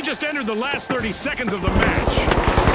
We just entered the last 30 seconds of the match.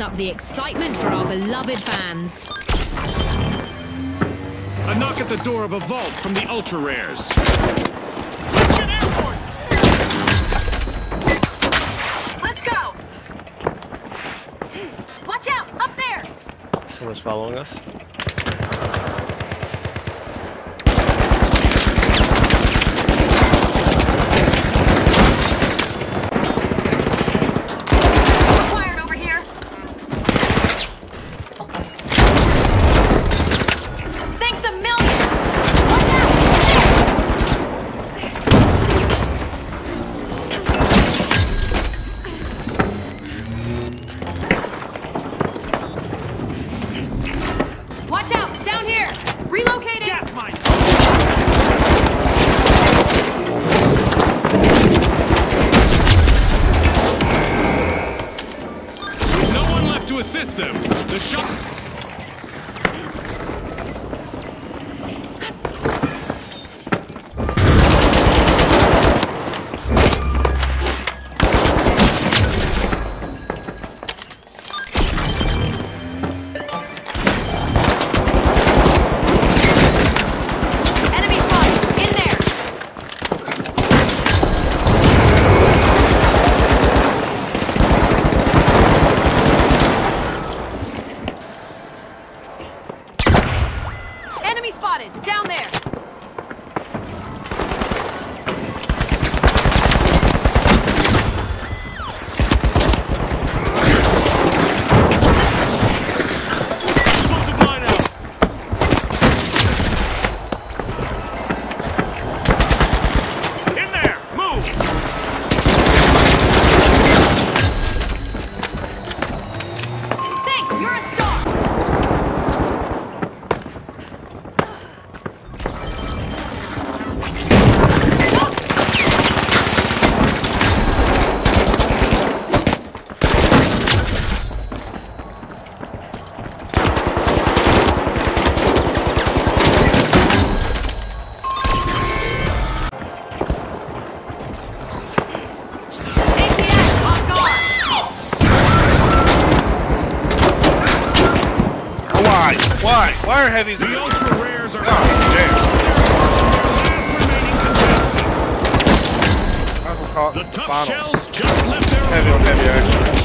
Amps up the excitement for our beloved fans. A knock at the door of a vault from the Ultra Rares. Let's go! Watch out! Up there! Someone's following us. Them, the shot. Why heavies? The Ultra Rares are Oh, damn. last remaining contestant. Might as well call it The tough final. shells just left their Heavy on heavy action.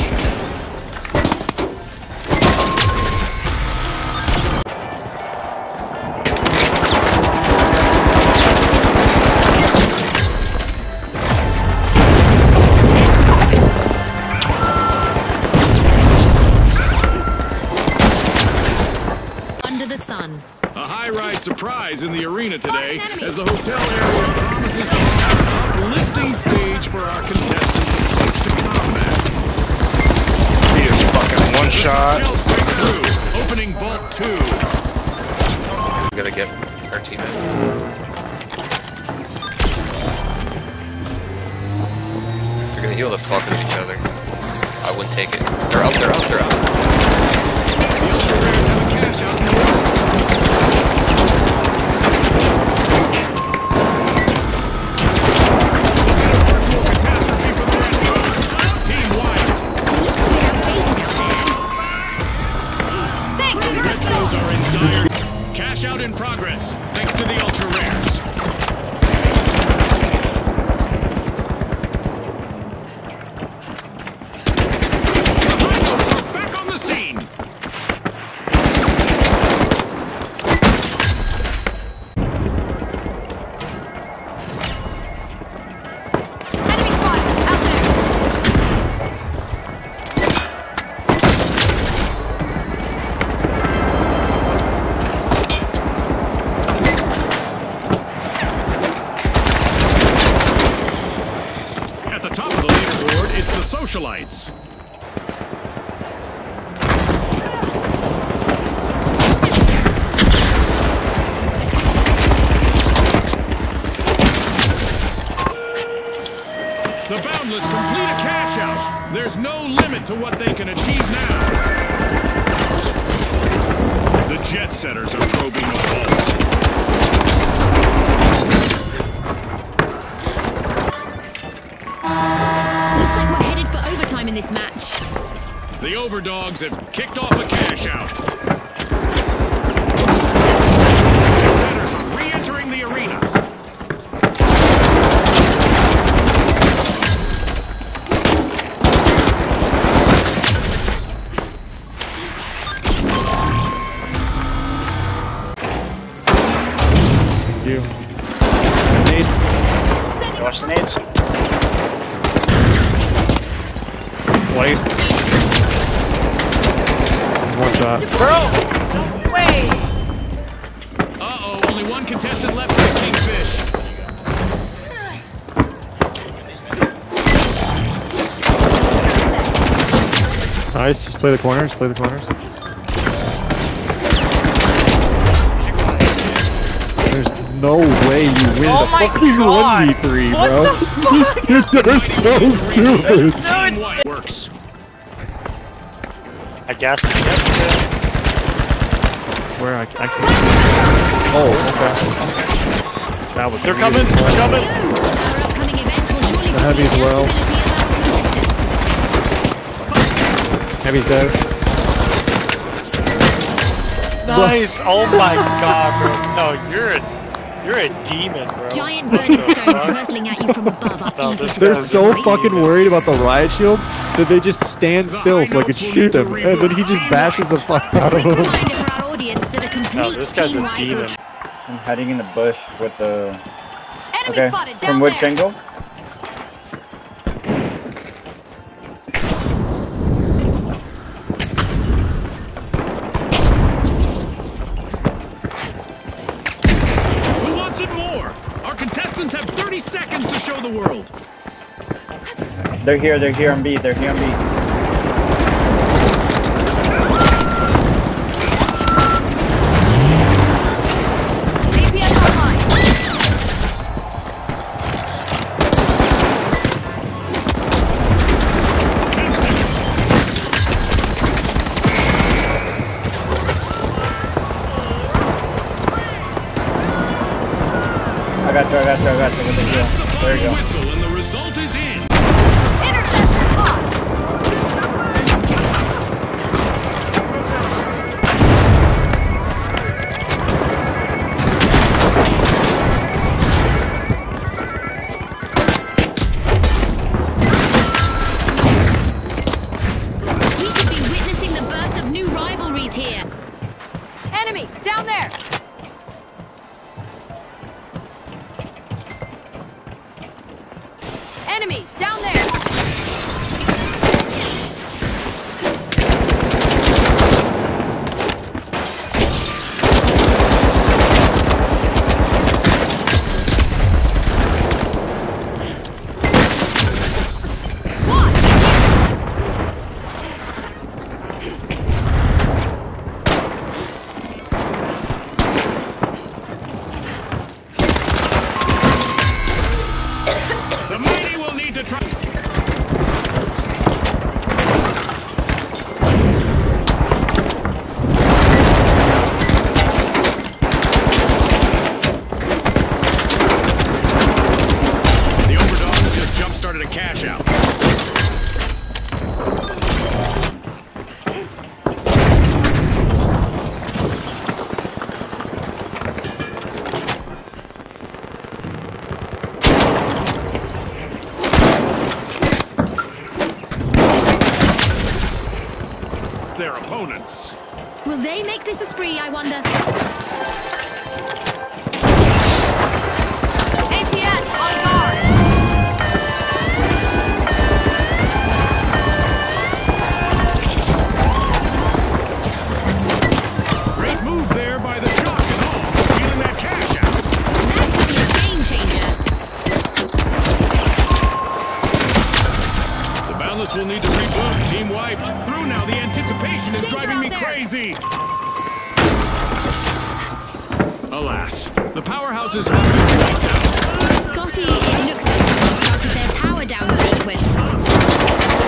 Surprise in the arena today, as the hotel area promises to offer an uplifting stage for our contestants approach to combat. He is fucking one shot. Through, opening Vault 2. We gotta get our team in. They're gonna heal the fuck out of each other. I wouldn't take it. They're up, they're up, they're up. Socialites. The Boundless complete a cash out. There's no limit to what they can achieve now. The jet setters are probing the vaults. This match. The Overdogs have kicked off a cash out. Nice. Just play the corners. Play the corners. There's no way you win Oh the fucking God. 1v3, What bro. the fuck? These kids are so stupid. Team White works. I guess. Where I, I can. Oh, okay. That was They're coming. They're coming. Our upcoming event will surely The put heavy as well. adaptability of our contestants to the test. Heavy's dead. Nice. Oh my god, bro. No, you're a you're a demon, bro. Giant burning stones hurtling at you from above are No, easy They're so avoid. fucking worried about the riot shield that they just stand still so I could shoot them. and then he just bashes the fuck out of Quick him. reminder for our audience that a complete No, this guy's a demon. I'm hiding in the bush with the. Enemy Okay. spotted down From which there. angle? The world. They're here. They're here on B. They're here on B. Their opponents. Will they make this a spree, I wonder? Game changer. The Groundless will need to reboot. Team wiped. Through now. The anticipation is Danger driving me there. crazy. Alas, the powerhouses are wiped out. Scotty, it looks like someone started their power down sequence.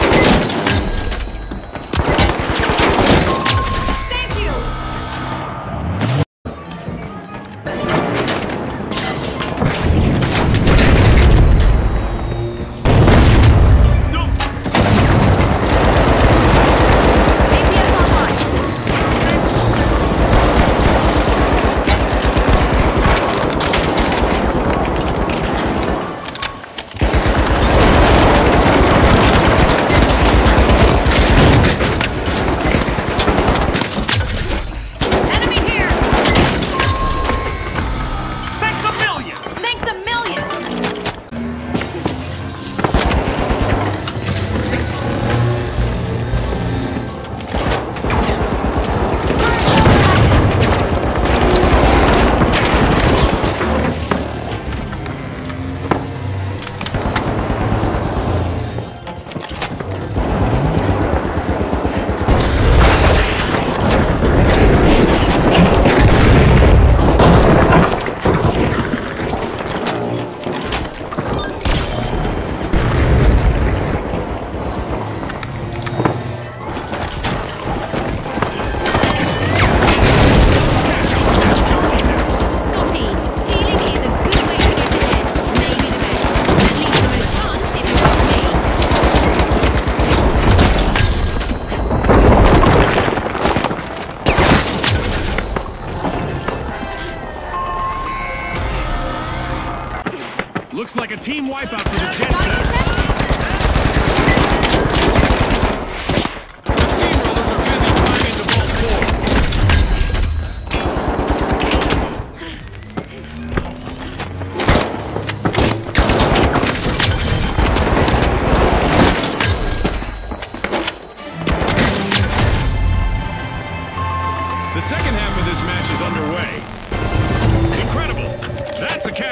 Looks like a team wipeout for the Jet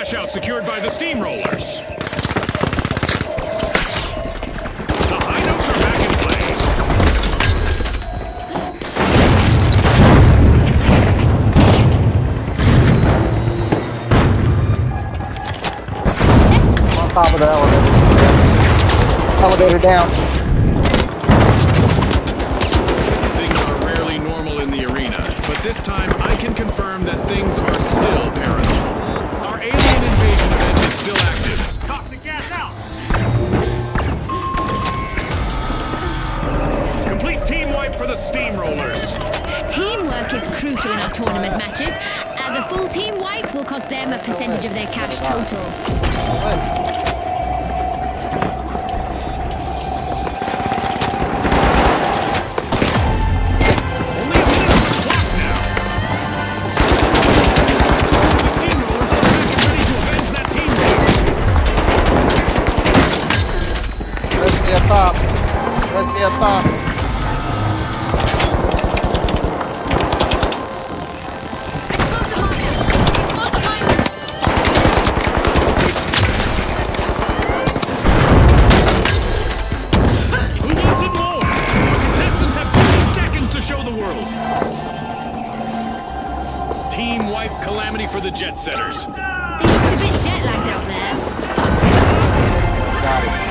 cash out secured by the Steamrollers. The high notes are back in play. On top of the elevator. Elevator down. Things are rarely normal in the arena, but this time I can confirm that things are still paranormal. The Steamrollers. Teamwork is crucial in our tournament matches, as a full team wipe will cost them a percentage of their cash total. Only team-wide calamity for the Jet Setters. They looked a bit jet-lagged out there. Got it.